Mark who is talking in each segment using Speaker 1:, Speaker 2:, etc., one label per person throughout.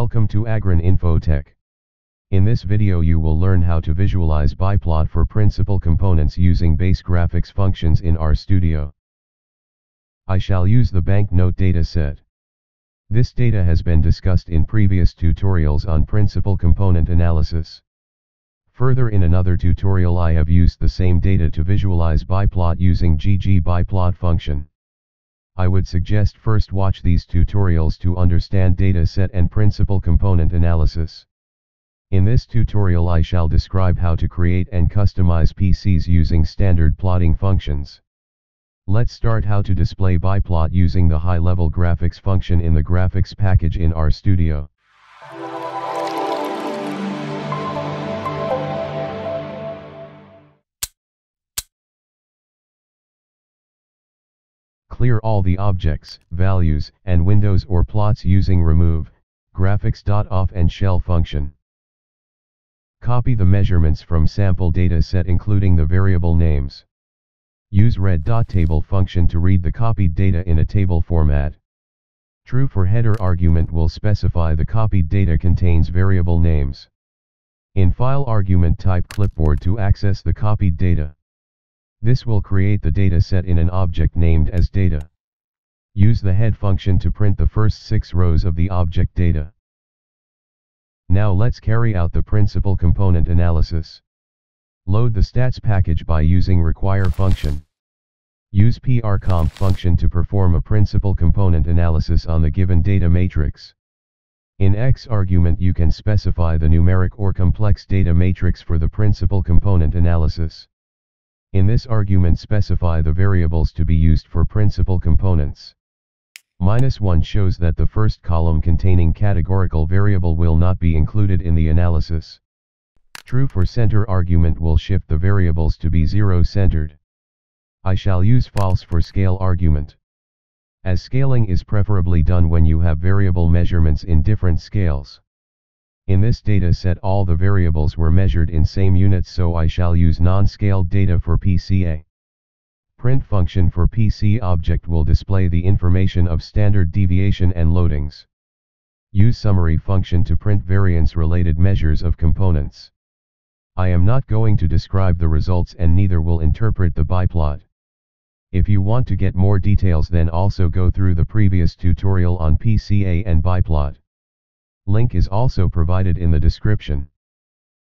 Speaker 1: Welcome to Agron Infotech. In this video you will learn how to visualize biplot for principal components using base graphics functions in RStudio. I shall use the banknote dataset. This data has been discussed in previous tutorials on principal component analysis. Further in another tutorial I have used the same data to visualize biplot using ggbiplot function. I would suggest first watch these tutorials to understand data set and principal component analysis. In this tutorial I shall describe how to create and customize PCs using standard plotting functions. Let's start how to display biplot using the high-level graphics function in the graphics package in RStudio. Clear all the objects, values, and windows or plots using remove, graphics.off and shell function. Copy the measurements from sample data set including the variable names. Use read.table function to read the copied data in a table format. True for header argument will specify the copied data contains variable names. In file argument type clipboard to access the copied data. This will create the data set in an object named as data. Use the head function to print the first six rows of the object data. Now let's carry out the principal component analysis. Load the stats package by using require function. Use prcomp function to perform a principal component analysis on the given data matrix. In X argument you can specify the numeric or complex data matrix for the principal component analysis. In this argument specify the variables to be used for principal components. Minus 1 shows that the first column containing categorical variable will not be included in the analysis. True for center argument will shift the variables to be 0 centered. I shall use false for scale argument. As scaling is preferably done when you have variable measurements in different scales. In this data set all the variables were measured in same units so I shall use non-scaled data for PCA. Print function for PC object will display the information of standard deviation and loadings. Use summary function to print variance related measures of components. I am not going to describe the results and neither will interpret the biplot. If you want to get more details then also go through the previous tutorial on PCA and biplot. Link is also provided in the description.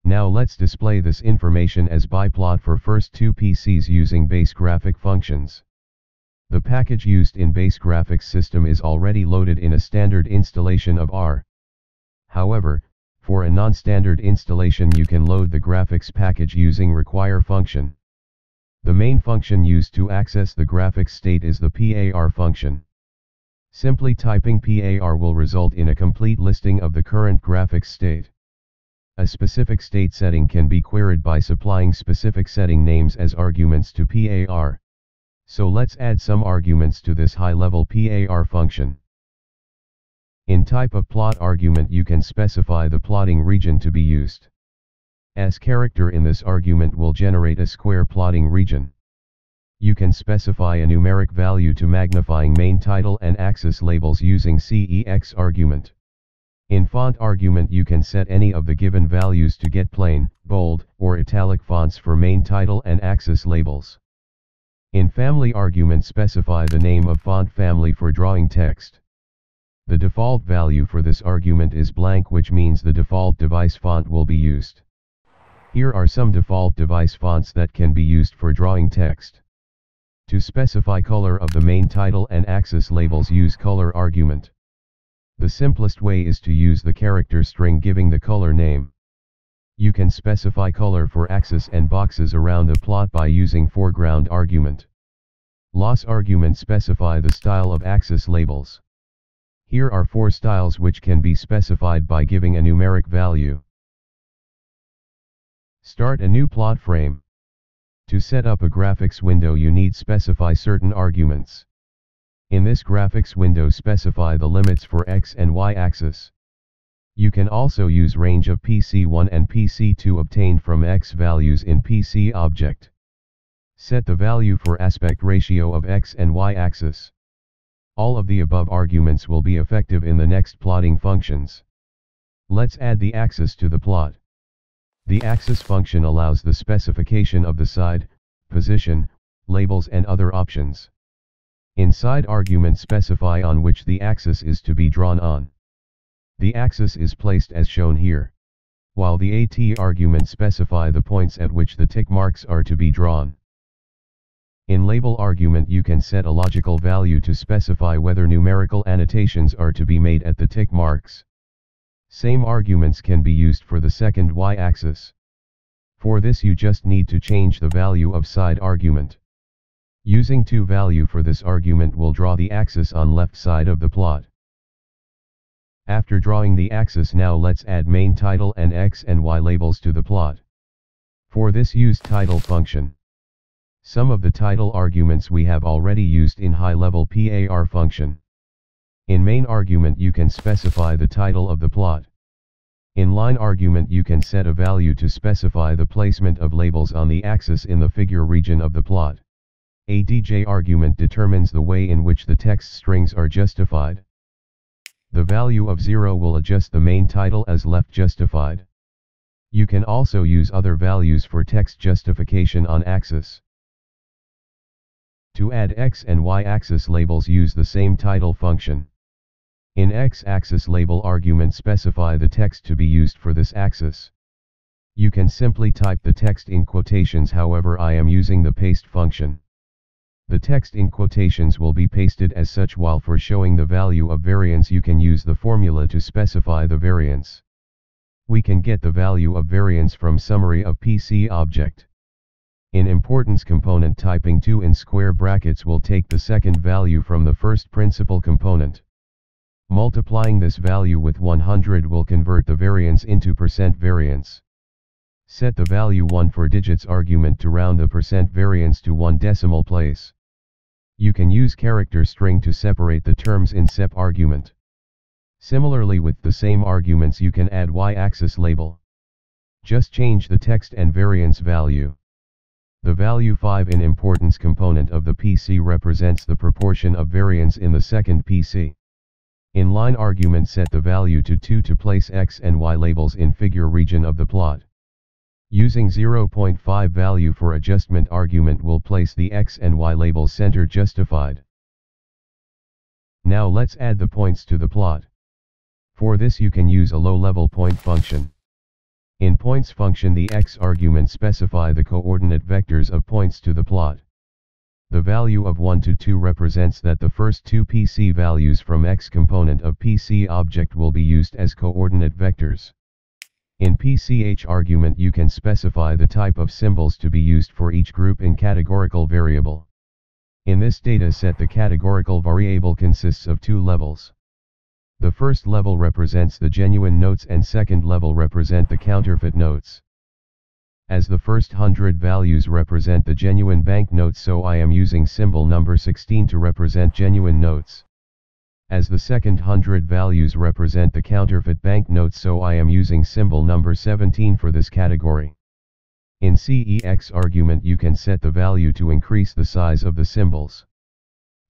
Speaker 1: Now let's display this information as biplot for first two PCs using base graphic functions. The package used in base graphics system is already loaded in a standard installation of R. However, for a non-standard installation you can load the graphics package using require function. The main function used to access the graphics state is the PAR function. Simply typing PAR will result in a complete listing of the current graphics state. A specific state setting can be queried by supplying specific setting names as arguments to PAR. So let's add some arguments to this high-level PAR function. In type of plot argument you can specify the plotting region to be used. S character in this argument will generate a square plotting region. You can specify a numeric value to magnifying main title and axis labels using CEX argument. In font argument you can set any of the given values to get plain, bold, or italic fonts for main title and axis labels. In family argument specify the name of font family for drawing text. The default value for this argument is blank which means the default device font will be used. Here are some default device fonts that can be used for drawing text. To specify color of the main title and axis labels use color argument. The simplest way is to use the character string giving the color name. You can specify color for axis and boxes around the plot by using foreground argument. las argument specify the style of axis labels. Here are four styles which can be specified by giving a numeric value. Start a new plot frame. To set up a graphics window you need specify certain arguments. In this graphics window specify the limits for X and Y axis. You can also use range of PC1 and PC2 obtained from X values in PC object. Set the value for aspect ratio of X and Y axis. All of the above arguments will be effective in the next plotting functions. Let's add the axis to the plot. The axis function allows the specification of the side, position, labels and other options. Inside argument specify on which the axis is to be drawn on. The axis is placed as shown here. While the AT argument specify the points at which the tick marks are to be drawn. In label argument you can set a logical value to specify whether numerical annotations are to be made at the tick marks. Same arguments can be used for the second y-axis. For this you just need to change the value of side argument. Using 2 value for this argument will draw the axis on left side of the plot. After drawing the axis now let's add main title and x and y labels to the plot. For this use title function. Some of the title arguments we have already used in high-level PAR function. In main argument you can specify the title of the plot. In line argument you can set a value to specify the placement of labels on the axis in the figure region of the plot. ADJ argument determines the way in which the text strings are justified. The value of 0 will adjust the main title as left justified. You can also use other values for text justification on axis. To add x and y axis labels use the same title function. In x-axis label argument specify the text to be used for this axis. You can simply type the text in quotations however I am using the paste function. The text in quotations will be pasted as such while for showing the value of variance you can use the formula to specify the variance. We can get the value of variance from summary of PC object. In importance component typing 2 in square brackets will take the second value from the first principal component. Multiplying this value with 100 will convert the variance into percent variance. Set the value 1 for digits argument to round the percent variance to one decimal place. You can use character string to separate the terms in sep argument. Similarly with the same arguments you can add y-axis label. Just change the text and variance value. The value 5 in importance component of the PC represents the proportion of variance in the second PC. In line argument set the value to 2 to place x and y labels in figure region of the plot. Using 0.5 value for adjustment argument will place the x and y labels center justified. Now let's add the points to the plot. For this you can use a low-level point function. In points function the x argument specify the coordinate vectors of points to the plot. The value of 1 to 2 represents that the first two PC values from X component of PC object will be used as coordinate vectors. In PCH argument you can specify the type of symbols to be used for each group in categorical variable. In this data set the categorical variable consists of two levels. The first level represents the genuine notes and second level represent the counterfeit notes. As the first hundred values represent the genuine banknotes so I am using symbol number 16 to represent genuine notes. As the second hundred values represent the counterfeit banknotes so I am using symbol number 17 for this category. In CEX argument you can set the value to increase the size of the symbols.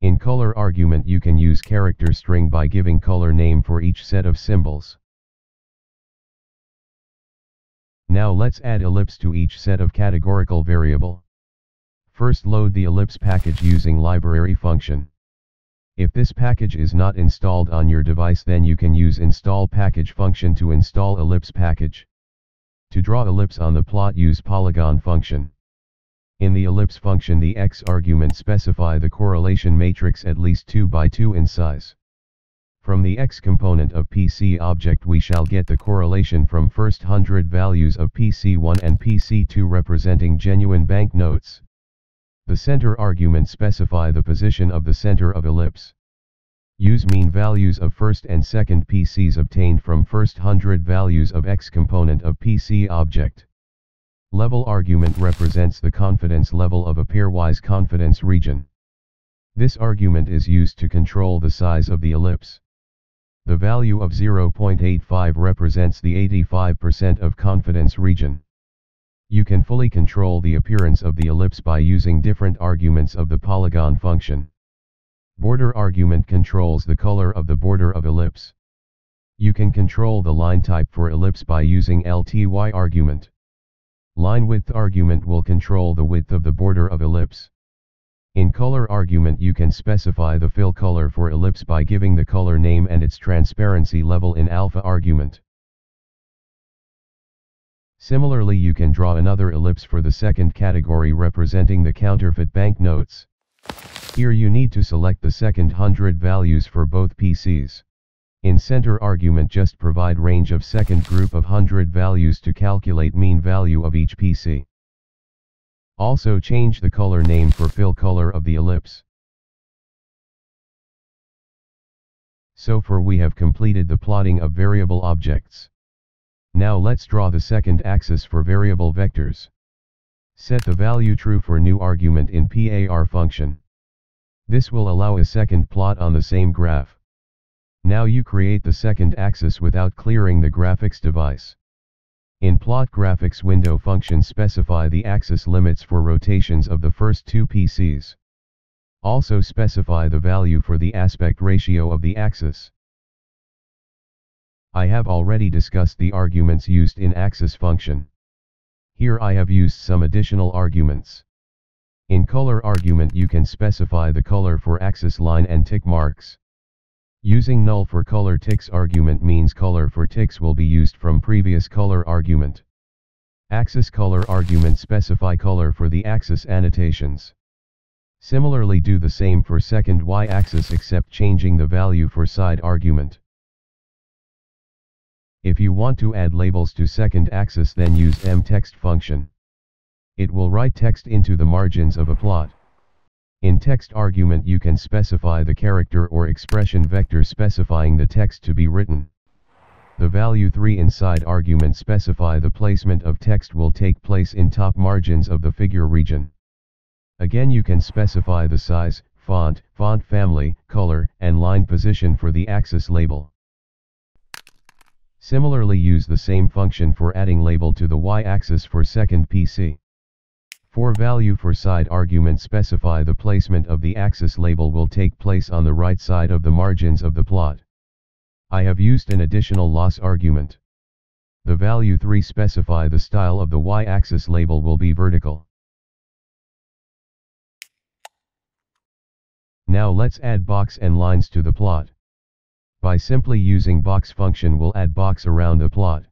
Speaker 1: In color argument you can use character string by giving color name for each set of symbols. Now let's add ellipse to each set of categorical variable. First load the ellipse package using library function. If this package is not installed on your device then you can use install package function to install ellipse package. To draw ellipse on the plot use polygon function. In the ellipse function the x argument specify the correlation matrix at least 2 by 2 in size. From the x component of PC object we shall get the correlation from first 100 values of PC1 and PC2 representing genuine banknotes. The center argument specify the position of the center of ellipse. Use mean values of first and second PCs obtained from first 100 values of x component of PC object. Level argument represents the confidence level of a pairwise confidence region. This argument is used to control the size of the ellipse. The value of 0.85 represents the 85% of confidence region. You can fully control the appearance of the ellipse by using different arguments of the polygon function. Border argument controls the color of the border of ellipse. You can control the line type for ellipse by using LTY argument. Line width argument will control the width of the border of ellipse. In color argument you can specify the fill color for ellipse by giving the color name and its transparency level in alpha argument. Similarly you can draw another ellipse for the second category representing the counterfeit banknotes. Here you need to select the second 100 values for both PCs. In center argument just provide range of second group of 100 values to calculate mean value of each PC. Also change the color name for fill color of the ellipse. So far we have completed the plotting of variable objects. Now let's draw the second axis for variable vectors. Set the value true for new argument in PAR function. This will allow a second plot on the same graph. Now you create the second axis without clearing the graphics device. In plot graphics window function specify the axis limits for rotations of the first two PCs. Also specify the value for the aspect ratio of the axis. I have already discussed the arguments used in axis function. Here I have used some additional arguments. In color argument you can specify the color for axis line and tick marks. Using null for color ticks argument means color for ticks will be used from previous color argument. Axis color argument specify color for the axis annotations. Similarly do the same for second y-axis except changing the value for side argument. If you want to add labels to second axis then use mText function. It will write text into the margins of a plot. In text argument you can specify the character or expression vector specifying the text to be written. The value 3 inside argument specify the placement of text will take place in top margins of the figure region. Again you can specify the size, font, font family, color, and line position for the axis label. Similarly use the same function for adding label to the y-axis for second PC. For value for side argument specify the placement of the axis label will take place on the right side of the margins of the plot. I have used an additional las argument. The value 3 specify the style of the y-axis label will be vertical. Now let's add box and lines to the plot. By simply using box function we'll add box around the plot.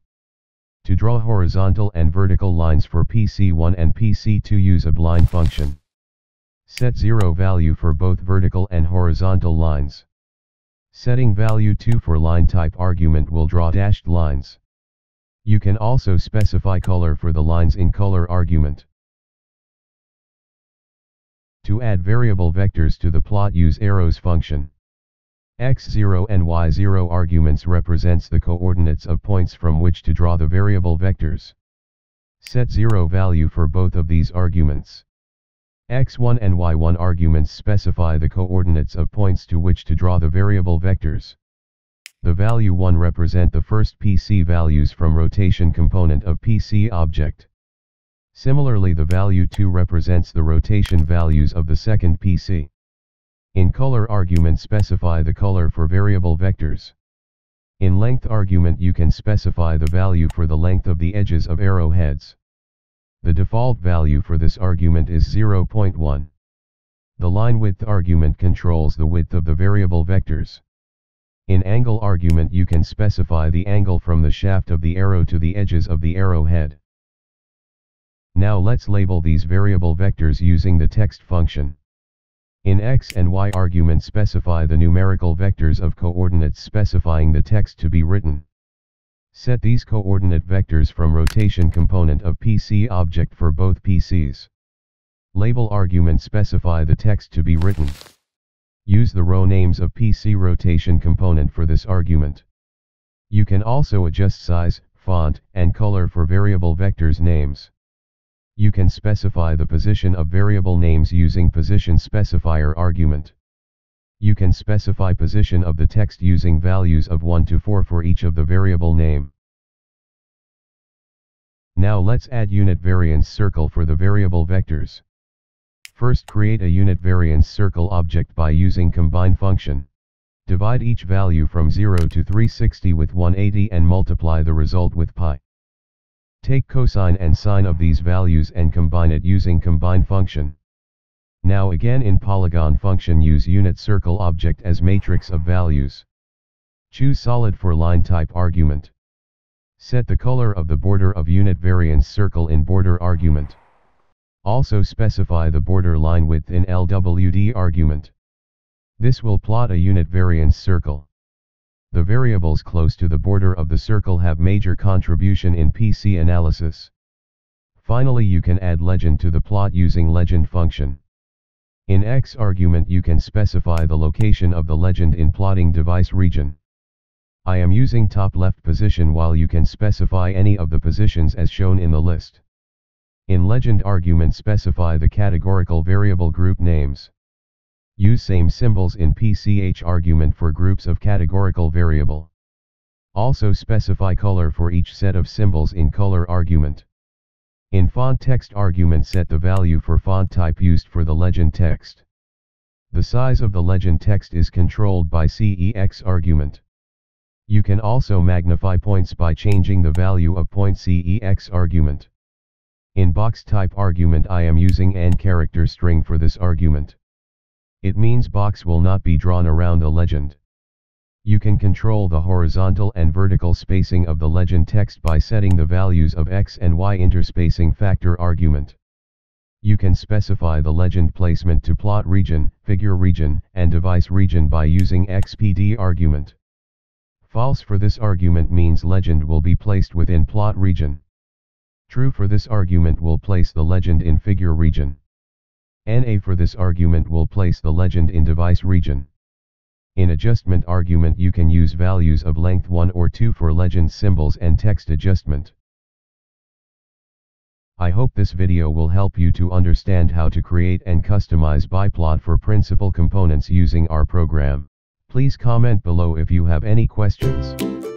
Speaker 1: To draw horizontal and vertical lines for PC1 and PC2 use abline function. Set 0 value for both vertical and horizontal lines. Setting value 2 for line type argument will draw dashed lines. You can also specify color for the lines in color argument. To add variable vectors to the plot use arrows function x0 and y0 arguments represents the coordinates of points from which to draw the variable vectors. Set 0 value for both of these arguments. x1 and y1 arguments specify the coordinates of points to which to draw the variable vectors. The value 1 represent the first PC values from rotation component of PC object. Similarly the value 2 represents the rotation values of the second PC. In color argument specify the color for variable vectors. In length argument you can specify the value for the length of the edges of arrowheads. The default value for this argument is 0.1. The line width argument controls the width of the variable vectors. In angle argument you can specify the angle from the shaft of the arrow to the edges of the arrowhead. Now let's label these variable vectors using the text function. In x and y argument specify the numerical vectors of coordinates specifying the text to be written. Set these coordinate vectors from rotation component of PC object for both PCs. Label argument specify the text to be written. Use the row names of PC rotation component for this argument. You can also adjust size, font, and color for variable vectors names. You can specify the position of variable names using position specifier argument. You can specify position of the text using values of 1 to 4 for each of the variable name. Now let's add unit variance circle for the variable vectors. First create a unit variance circle object by using combine function. Divide each value from 0 to 360 with 180 and multiply the result with pi. Take cosine and sine of these values and combine it using combine function. Now again in polygon function use unit circle object as matrix of values. Choose solid for line type argument. Set the color of the border of unit variance circle in border argument. Also specify the border line width in LWD argument. This will plot a unit variance circle. The variables close to the border of the circle have major contribution in PC analysis. Finally you can add legend to the plot using legend function. In X argument you can specify the location of the legend in plotting device region. I am using top left position while you can specify any of the positions as shown in the list. In legend argument specify the categorical variable group names. Use same symbols in PCH argument for groups of categorical variable. Also specify color for each set of symbols in color argument. In font text argument set the value for font type used for the legend text. The size of the legend text is controlled by CEX argument. You can also magnify points by changing the value of point CEX argument. In box type argument I am using n character string for this argument. It means box will not be drawn around the legend. You can control the horizontal and vertical spacing of the legend text by setting the values of x and y interspacing factor argument. You can specify the legend placement to plot region, figure region, and device region by using xpd argument. False for this argument means legend will be placed within plot region. True for this argument will place the legend in figure region. NA for this argument will place the legend in device region. In adjustment argument you can use values of length 1 or 2 for legend symbols and text adjustment. I hope this video will help you to understand how to create and customize biplot for principal components using R program. Please comment below if you have any questions.